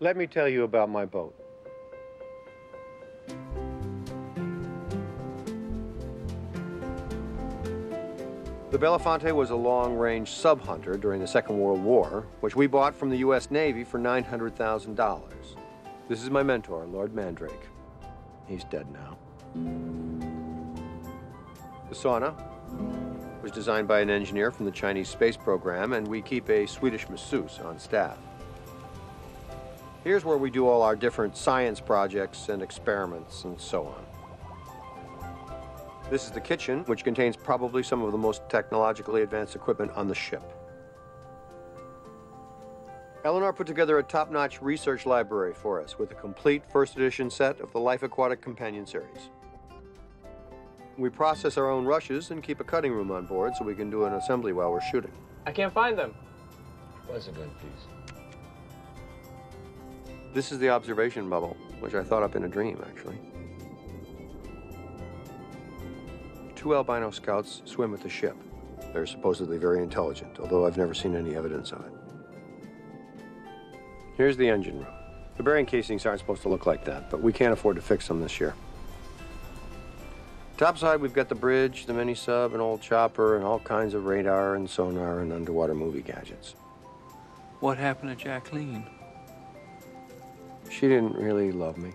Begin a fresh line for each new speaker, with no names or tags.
Let me tell you about my boat. The Belafonte was a long-range sub-hunter during the Second World War, which we bought from the U.S. Navy for $900,000. This is my mentor, Lord Mandrake. He's dead now. The sauna was designed by an engineer from the Chinese space program, and we keep a Swedish masseuse on staff. Here's where we do all our different science projects and experiments and so on. This is the kitchen, which contains probably some of the most technologically advanced equipment on the ship. Eleanor put together a top-notch research library for us with a complete first edition set of the Life Aquatic Companion series. We process our own rushes and keep a cutting room on board so we can do an assembly while we're shooting.
I can't find them.
Where's a good piece?
This is the observation bubble, which I thought up in a dream, actually. Two albino scouts swim with the ship. They're supposedly very intelligent, although I've never seen any evidence of it. Here's the engine room. The bearing casings aren't supposed to look like that, but we can't afford to fix them this year. Topside, we've got the bridge, the mini sub, an old chopper, and all kinds of radar and sonar and underwater movie gadgets.
What happened to Jacqueline?
She didn't really love me.